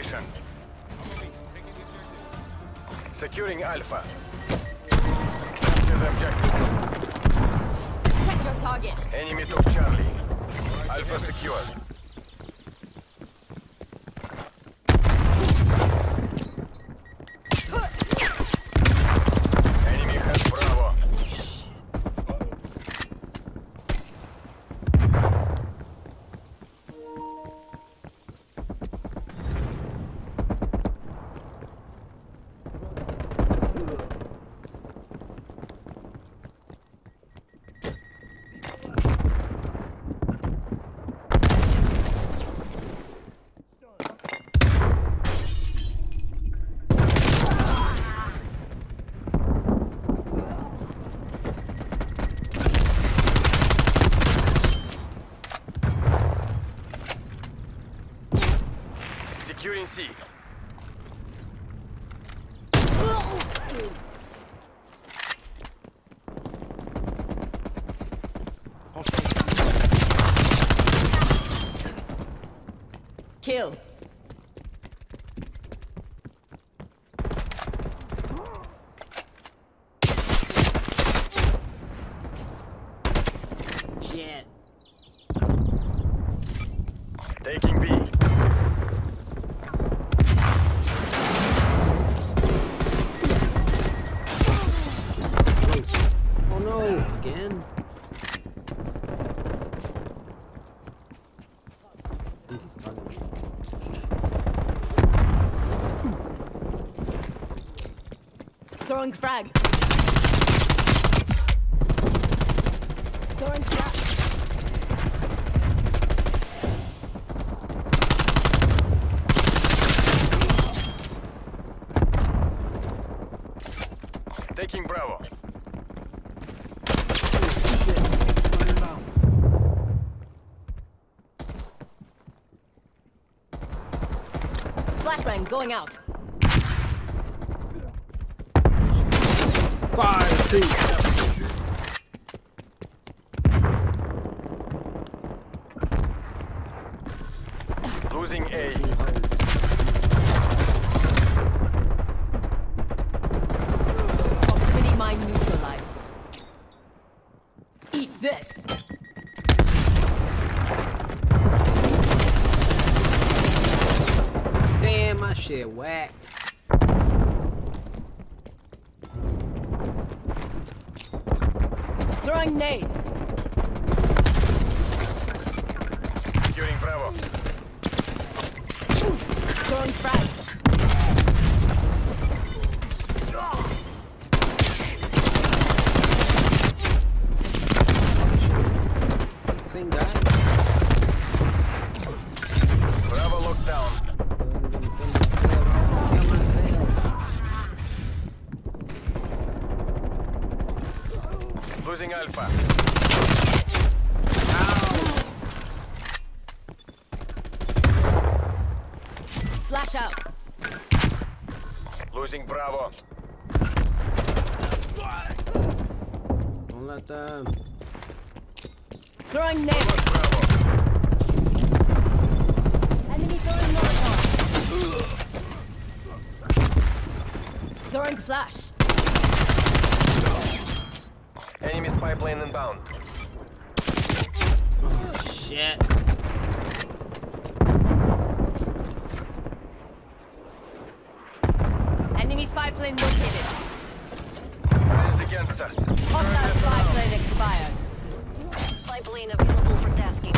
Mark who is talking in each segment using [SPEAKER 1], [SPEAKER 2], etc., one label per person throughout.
[SPEAKER 1] Domination. Securing Alpha. Capture the objective.
[SPEAKER 2] Check your targets.
[SPEAKER 1] Enemy took Charlie. Alpha secured. Enemy has Bravo. Securing C.
[SPEAKER 2] Kill.
[SPEAKER 3] Shit.
[SPEAKER 1] Taking B.
[SPEAKER 3] Oh no, again. I think he's talking to me.
[SPEAKER 2] Throwing frag. Throwing frag.
[SPEAKER 1] Taking Bravo.
[SPEAKER 2] Flashbang going out.
[SPEAKER 3] Five, two.
[SPEAKER 1] Losing A.
[SPEAKER 2] Proximity mine neutralized. Eat this.
[SPEAKER 3] Damn, my shit whack.
[SPEAKER 2] Throwing nade.
[SPEAKER 1] Securing Bravo.
[SPEAKER 2] Throwing frag.
[SPEAKER 3] Same guy.
[SPEAKER 1] Bravo locked down.
[SPEAKER 3] Kill myself.
[SPEAKER 1] Losing Alpha.
[SPEAKER 2] Flash out.
[SPEAKER 1] Losing Bravo.
[SPEAKER 3] Don't let them.
[SPEAKER 2] Throwing nade. Enemy throwing Molotov. Throwing flash.
[SPEAKER 1] Enemy spy plane inbound.
[SPEAKER 3] Oh, shit.
[SPEAKER 2] Enemy spy plane located.
[SPEAKER 1] Friends against us.
[SPEAKER 2] Hostile spy plane expired.
[SPEAKER 4] Spy plane available for tasking.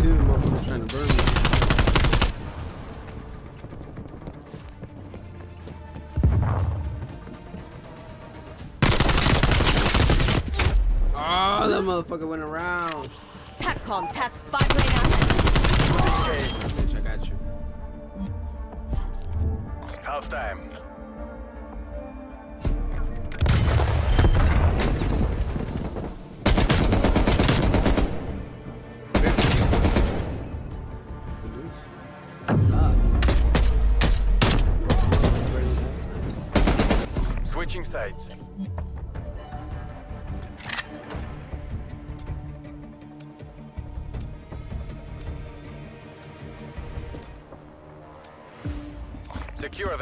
[SPEAKER 3] Two motherfuckers trying to burn me. Oh, that motherfucker went around.
[SPEAKER 2] Paccom task spy plane asset.
[SPEAKER 3] Bitch, I got you.
[SPEAKER 1] Half time. Switching sides.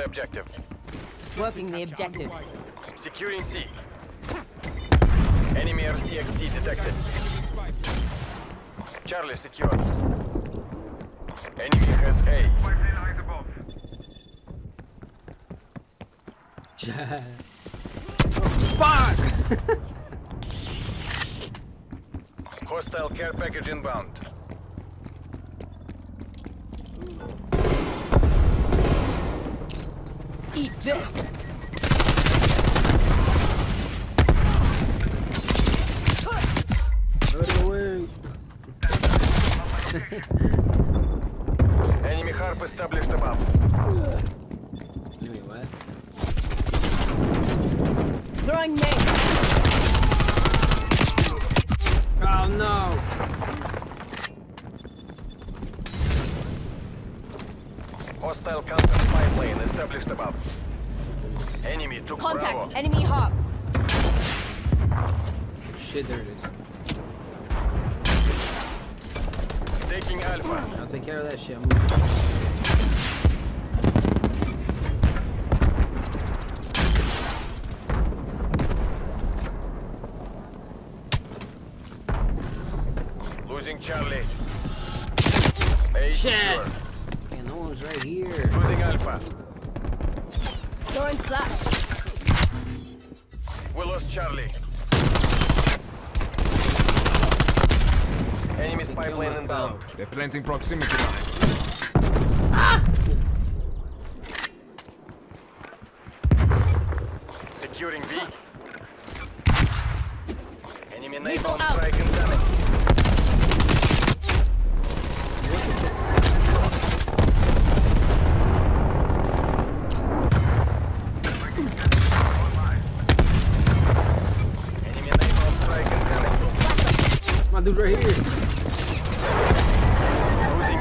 [SPEAKER 1] Objective.
[SPEAKER 2] Working the objective.
[SPEAKER 1] Securing C. Enemy RCXD detected. Charlie secure. Enemy has A.
[SPEAKER 3] Fuck!
[SPEAKER 1] Hostile care package inbound.
[SPEAKER 2] This.
[SPEAKER 3] Away.
[SPEAKER 1] Enemy harp established above. Taking Alpha.
[SPEAKER 3] I'll take care of that shit. I'm.
[SPEAKER 1] Losing Charlie. A
[SPEAKER 3] Shit.
[SPEAKER 1] secure.
[SPEAKER 3] Yeah, no one's right here.
[SPEAKER 1] Losing Alpha.
[SPEAKER 2] Throwing flash.
[SPEAKER 1] We lost Charlie. Enemy spy plane inbound.
[SPEAKER 5] They're planting proximity mines.
[SPEAKER 1] Securing B. Enemy
[SPEAKER 2] Lethal
[SPEAKER 1] napalm
[SPEAKER 2] out.
[SPEAKER 1] strike incoming. Enemy napalm strike incoming.
[SPEAKER 3] My dude right here.
[SPEAKER 1] Losing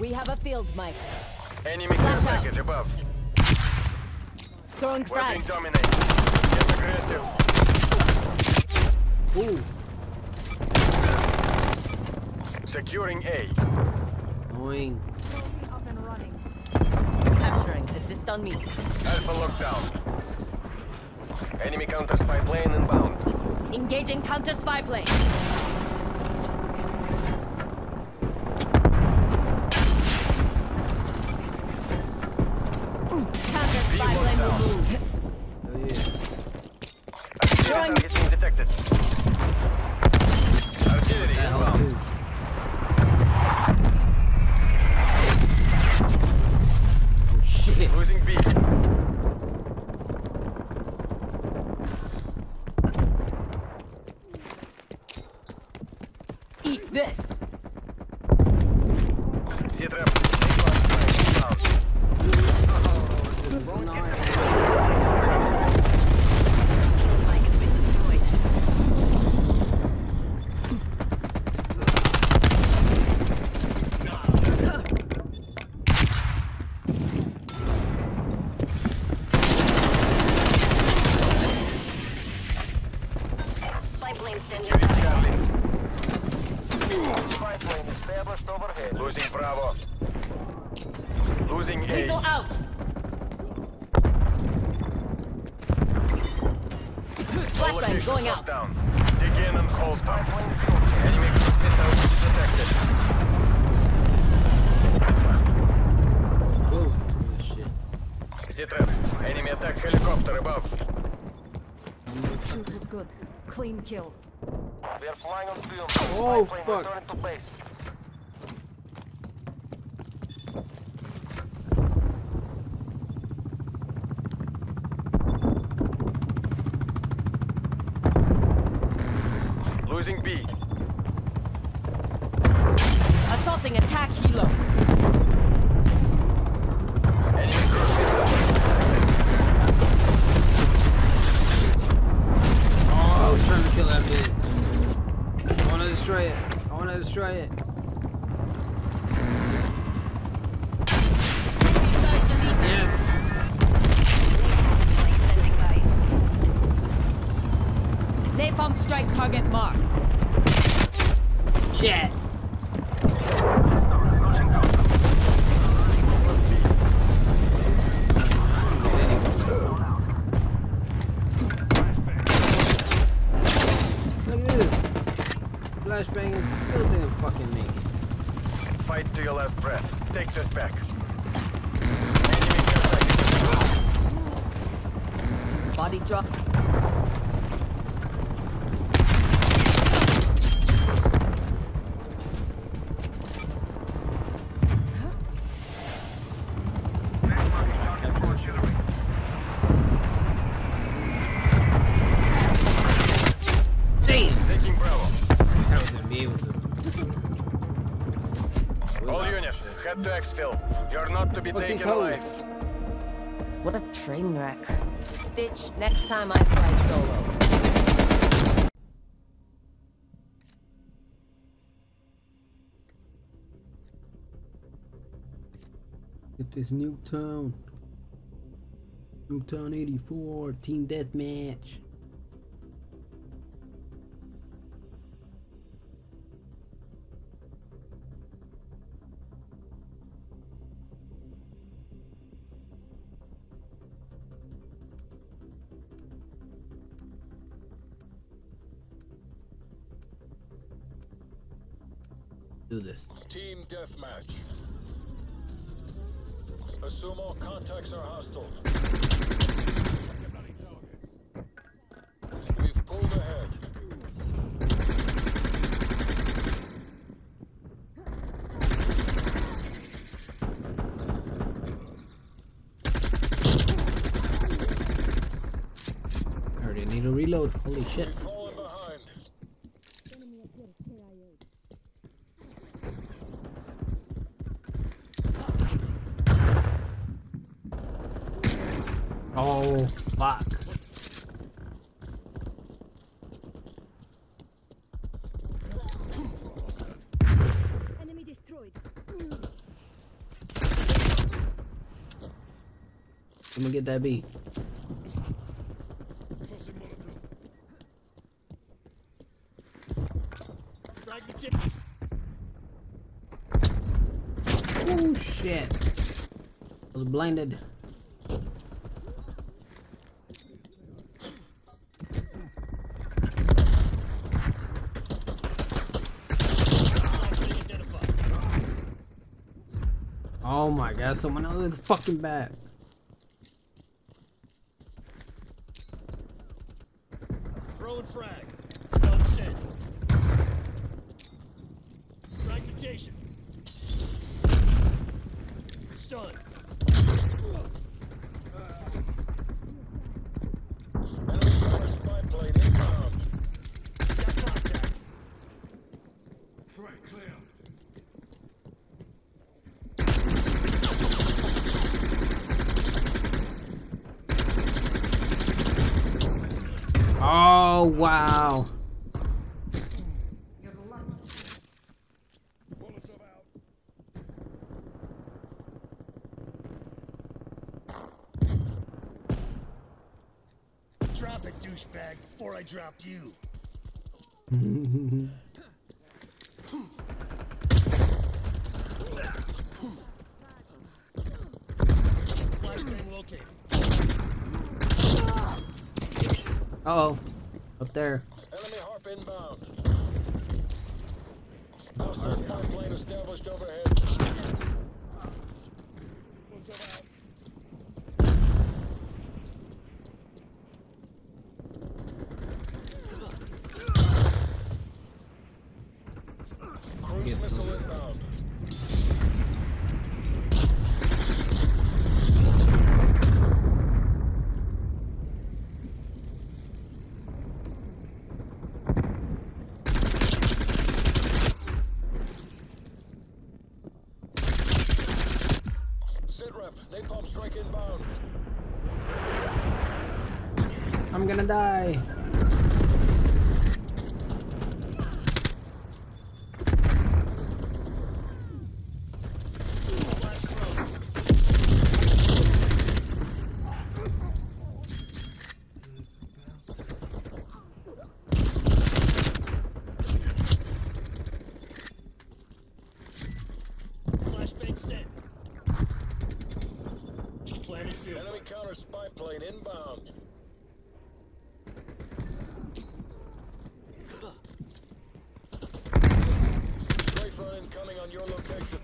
[SPEAKER 2] We have a field mic.
[SPEAKER 1] enemy care
[SPEAKER 2] Flash out.
[SPEAKER 1] package above.
[SPEAKER 2] Throwing
[SPEAKER 1] We're being
[SPEAKER 2] frag.
[SPEAKER 1] dominated. Get aggressive.
[SPEAKER 3] Ooh.
[SPEAKER 1] Securing A.
[SPEAKER 3] Going. Up and running.
[SPEAKER 2] Capturing. Assist on me.
[SPEAKER 1] Alpha lockdown. Enemy counter spy plane inbound.
[SPEAKER 2] Engaging counter spy plane. Counter spy plane removed.
[SPEAKER 3] Oh yeah.
[SPEAKER 2] Throwing-
[SPEAKER 1] Target being detected. Artillery
[SPEAKER 3] That hole
[SPEAKER 1] inbound.
[SPEAKER 3] too. Oh shit.
[SPEAKER 1] Losing B.
[SPEAKER 2] Eat this.
[SPEAKER 1] Z-trap. Napalm strike inbound.
[SPEAKER 4] Mic has been destroyed. Spy plane standing
[SPEAKER 1] Securing
[SPEAKER 4] by.
[SPEAKER 1] Charlie. Spy plane established overhead. Losing Bravo. Losing
[SPEAKER 2] Lethal
[SPEAKER 1] A.
[SPEAKER 2] out.
[SPEAKER 1] All
[SPEAKER 2] Flashbang
[SPEAKER 1] locations
[SPEAKER 2] going
[SPEAKER 1] locked
[SPEAKER 2] out.
[SPEAKER 1] down. Dig in and hold them. Enemy cruise missile detected.
[SPEAKER 3] It's close to this shit.
[SPEAKER 1] Z-trap. Enemy attack helicopter above.
[SPEAKER 2] Shoot was good. Clean kill.
[SPEAKER 1] We are flying on film.
[SPEAKER 3] Oh, fuck.
[SPEAKER 1] Losing B.
[SPEAKER 2] Assaulting attack helo.
[SPEAKER 1] Enemy cruise missile.
[SPEAKER 3] Oh, I was trying to kill that bitch. I wanna destroy it. I wanna destroy it. Yes.
[SPEAKER 4] Mike standing by.
[SPEAKER 2] Target marked.
[SPEAKER 3] Shit. Look at this. Flashbang and still didn't fucking make it.
[SPEAKER 1] Fight to your last breath. Take this back. Enemy care package.
[SPEAKER 2] Body drop.
[SPEAKER 3] Damn!
[SPEAKER 1] Taking Bravo.
[SPEAKER 3] I was gonna be able to. We
[SPEAKER 1] All
[SPEAKER 3] lost
[SPEAKER 1] units,
[SPEAKER 3] shit.
[SPEAKER 1] head to exfil. You're not to be
[SPEAKER 3] Fuck
[SPEAKER 1] taken alive.
[SPEAKER 2] What a train wreck. Stitch, next time I fly solo.
[SPEAKER 3] Get this Nuketown. Nuketown 84, Team Deathmatch. Do this.
[SPEAKER 6] Team deathmatch. Assume all contacts are hostile. We've pulled ahead.
[SPEAKER 3] I already need to reload. Holy shit.
[SPEAKER 6] We've fallen behind.
[SPEAKER 3] Oh, fuck.
[SPEAKER 2] Enemy destroyed.
[SPEAKER 3] I'm gonna get that B. Oh shit. I was blinded. Oh my god, someone else is fucking back.
[SPEAKER 7] Throwing frag. Gun set. Fragmentation. Stun.
[SPEAKER 6] Enemy solar spy plane inbound.
[SPEAKER 7] Got contact.
[SPEAKER 3] Oh wow.
[SPEAKER 7] Drop it, douchebag, before I drop you.
[SPEAKER 3] Uh oh. Up there.
[SPEAKER 6] Enemy harp inbound. Hostile spy plane established overhead. Cruise missile inbound. Sitrep, napalm strike inbound.
[SPEAKER 3] I'm gonna die.
[SPEAKER 7] Planted field.
[SPEAKER 1] Enemy counter spy plane inbound. Strafe run incoming on your location.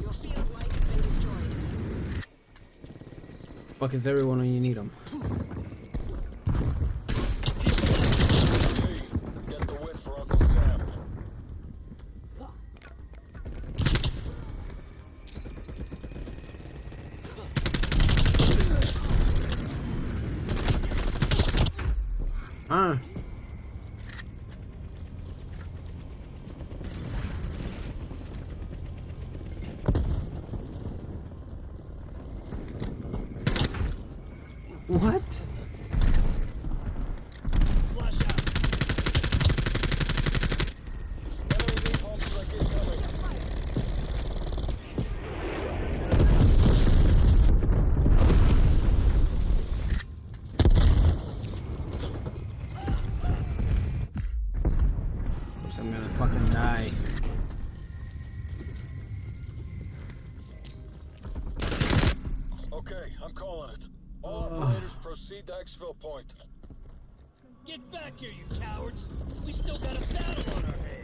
[SPEAKER 4] Your field light has been destroyed.
[SPEAKER 3] Fuck is everyone when you need them?
[SPEAKER 1] Hey, get the win for Uncle Sam.
[SPEAKER 3] Huh? What?
[SPEAKER 7] Flash out.
[SPEAKER 1] Enemy napalm strike incoming.
[SPEAKER 3] I'm gonna fucking die.
[SPEAKER 1] Okay, I'm calling it. All operators proceed to exfil point.
[SPEAKER 7] Get back here, you cowards. We still got a battle on our hands.